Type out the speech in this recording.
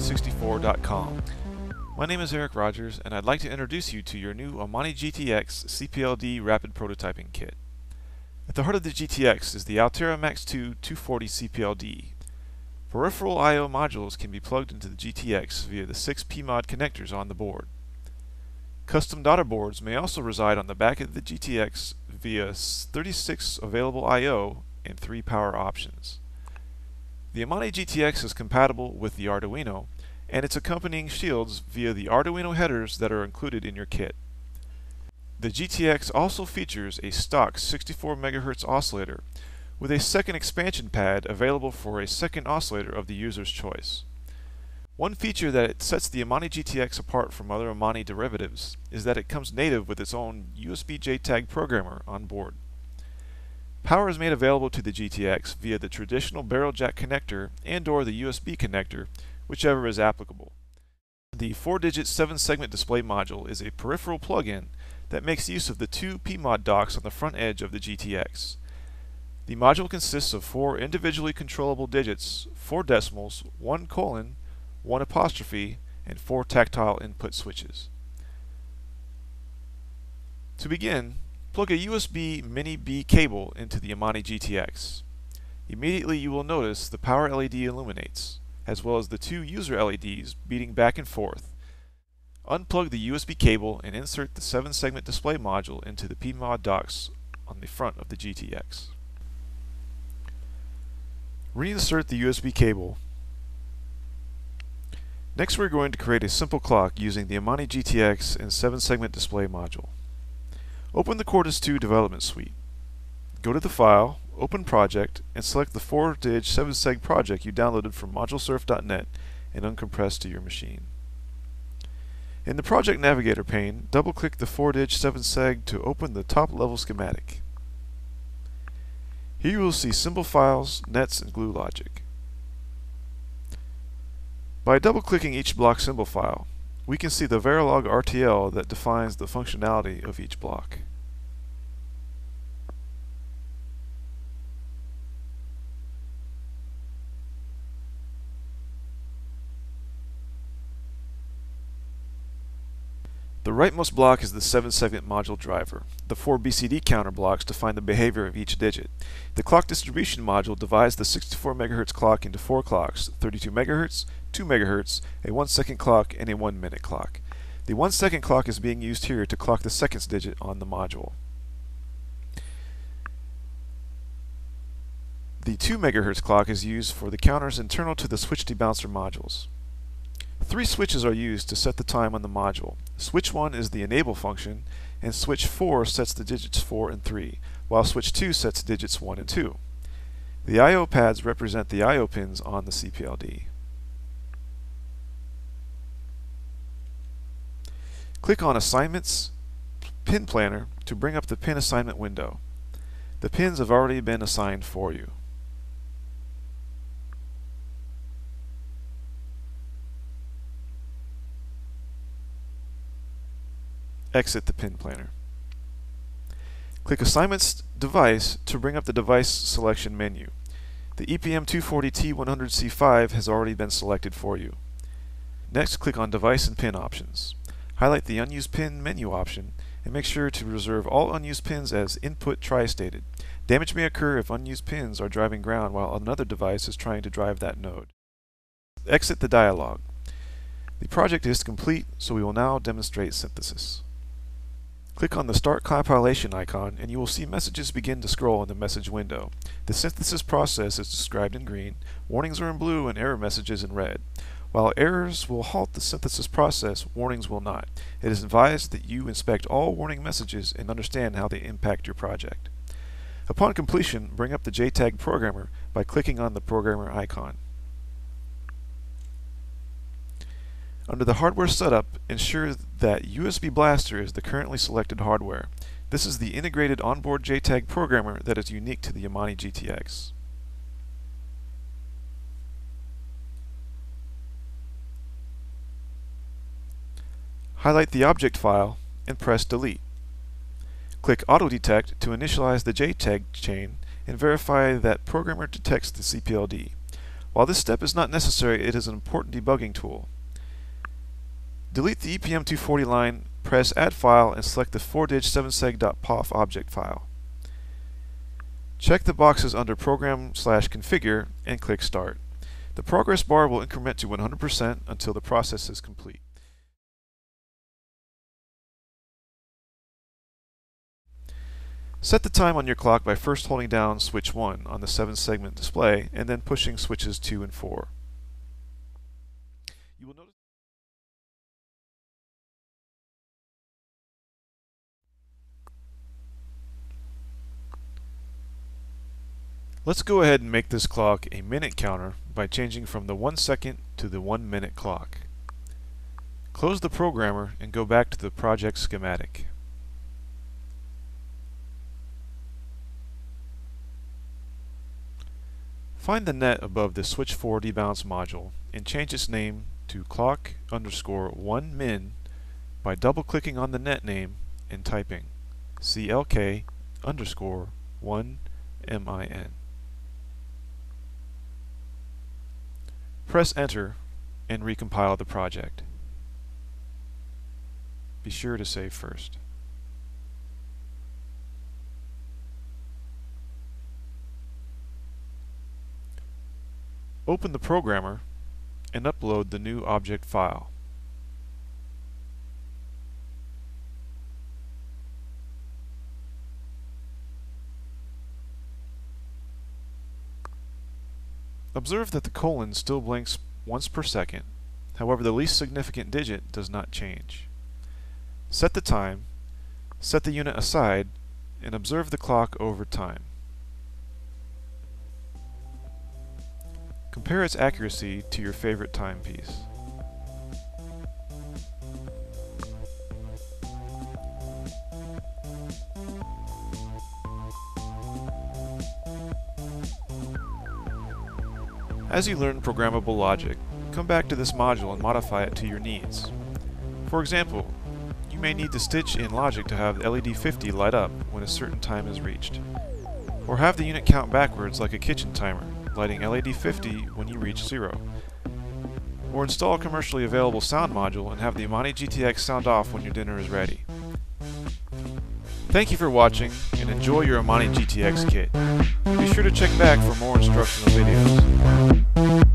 AmaniGTX.com. My name is Eric Rogers, and I'd like to introduce you to your new Amani GTX CPLD Rapid Prototyping Kit. At the heart of the GTX is the Altera Max 2 240 CPLD. Peripheral I.O. modules can be plugged into the GTX via the six PMOD connectors on the board. Custom daughter boards may also reside on the back of the GTX via 36 available I.O. and 3 power options. The Amani GTX is compatible with the Arduino and its accompanying shields via the Arduino headers that are included in your kit. The GTX also features a stock 64 MHz oscillator with a second expansion pad available for a second oscillator of the user's choice. One feature that sets the Amani GTX apart from other Amani derivatives is that it comes native with its own USB JTAG programmer on board. Power is made available to the GTX via the traditional barrel jack connector and or the USB connector, whichever is applicable. The 4-digit 7-segment display module is a peripheral plug-in that makes use of the two PMOD docks on the front edge of the GTX. The module consists of four individually controllable digits, four decimals, one colon, one apostrophe, and four tactile input switches. To begin, Plug a USB Mini B cable into the Amani GTX. Immediately you will notice the power LED illuminates, as well as the two user LEDs beating back and forth. Unplug the USB cable and insert the 7-segment display module into the PMOD docks on the front of the GTX. Reinsert the USB cable. Next we're going to create a simple clock using the Amani GTX and 7-segment display module. Open the Quartus 2 Development Suite. Go to the File, Open Project, and select the 4-dig 7seg project you downloaded from majolsurf.net and uncompressed to your machine. In the Project Navigator pane, double-click the 4-dig 7seg to open the top-level schematic. Here you will see symbol files, nets, and glue logic. By double-clicking each block symbol file, we can see the Verilog RTL that defines the functionality of each block. The rightmost block is the 7-segment module driver. The four BCD counter blocks define the behavior of each digit. The clock distribution module divides the 64 MHz clock into four clocks, 32 MHz, 2 MHz, a 1 second clock, and a 1 minute clock. The 1 second clock is being used here to clock the seconds digit on the module. The 2 MHz clock is used for the counters internal to the switch debouncer modules. Three switches are used to set the time on the module. Switch 1 is the enable function, and switch 4 sets the digits 4 and 3, while switch 2 sets digits 1 and 2. The I.O. pads represent the I.O. pins on the CPLD. Click on Assignments, Pin Planner to bring up the pin assignment window. The pins have already been assigned for you. Exit the pin planner. Click Assignments Device to bring up the device selection menu. The EPM240T100C5 has already been selected for you. Next, click on Device and Pin Options. Highlight the Unused Pin menu option and make sure to reserve all unused pins as Input Tri-Stated. Damage may occur if unused pins are driving ground while another device is trying to drive that node. Exit the dialog. The project is complete, so we will now demonstrate synthesis. Click on the Start Compilation icon and you will see messages begin to scroll in the message window. The synthesis process is described in green, warnings are in blue, and error messages in red. While errors will halt the synthesis process, warnings will not. It is advised that you inspect all warning messages and understand how they impact your project. Upon completion, bring up the JTAG programmer by clicking on the programmer icon. Under the hardware setup, ensure that USB Blaster is the currently selected hardware. This is the integrated onboard JTAG programmer that is unique to the Amani GTX. Highlight the object file and press Delete. Click Auto Detect to initialize the JTAG chain and verify that programmer detects the CPLD. While this step is not necessary, it is an important debugging tool. Delete the EPM240 line, press Add File, and select the 4dig7seg.pof object file. Check the boxes under Program slash Configure and click Start. The progress bar will increment to 100% until the process is complete. Set the time on your clock by first holding down switch 1 on the 7 segment display and then pushing switches 2 and 4. You will notice Let's go ahead and make this clock a minute counter by changing from the 1 second to the 1 minute clock. Close the programmer and go back to the project schematic. Find the net above the switch 4 debounce module and change its name to clock underscore 1 min by double clicking on the net name and typing clk underscore 1 min. Press enter and recompile the project. Be sure to save first. Open the programmer and upload the new object file. Observe that the colon still blinks once per second, however the least significant digit does not change. Set the time, set the unit aside, and observe the clock over time. Compare its accuracy to your favorite timepiece. As you learn programmable logic, come back to this module and modify it to your needs. For example, you may need to stitch in logic to have LED 50 light up when a certain time is reached, or have the unit count backwards like a kitchen timer, lighting LED 50 when you reach zero, or install a commercially available sound module and have the Amani GTX sound off when your dinner is ready. Thank you for watching, and enjoy your Amani GTX kit. Be sure to check back for more instructional videos.